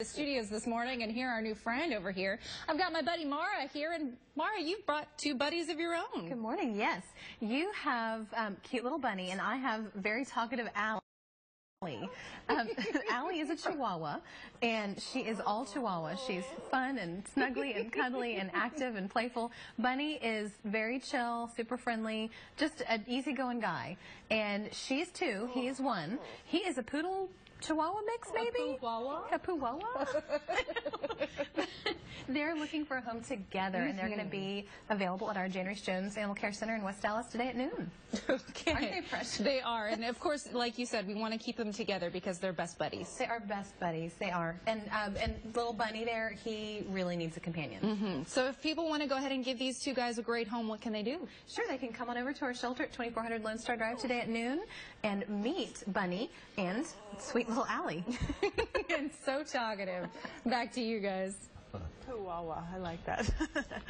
the studios this morning and here our new friend over here. I've got my buddy Maura here, and Maura, you've brought two buddies of your own. Good morning. Yes, you have um, cute little bunny, and I have very talkative Allie. Um, Allie is a Chihuahua, and she is all Chihuahua. She's fun and snuggly and cuddly and active and playful. Bunny is very chill, super friendly, just an easygoing guy. And she's two. He is one. He is a poodle Chihuahua mix, maybe? A A Puwawa? they're looking for a home together, and they're going to be available at our Rees-Jones Animal Care Center in West Dallas today at noon. Okay. Aren't they precious? They are, and of course, like you said, we want to keep them together because they're best buddies. They are best buddies. They are. And um, and little Bunny there, he really needs a companion. Hmm. So if people want to go ahead and give these two guys a great home, what can they do? Sure, they can come on over to our shelter at 2400 Lone Star Drive today at noon and meet Bunny and sweet little Allie. and so talkative. Back to you guys. Chihuahua. I like that.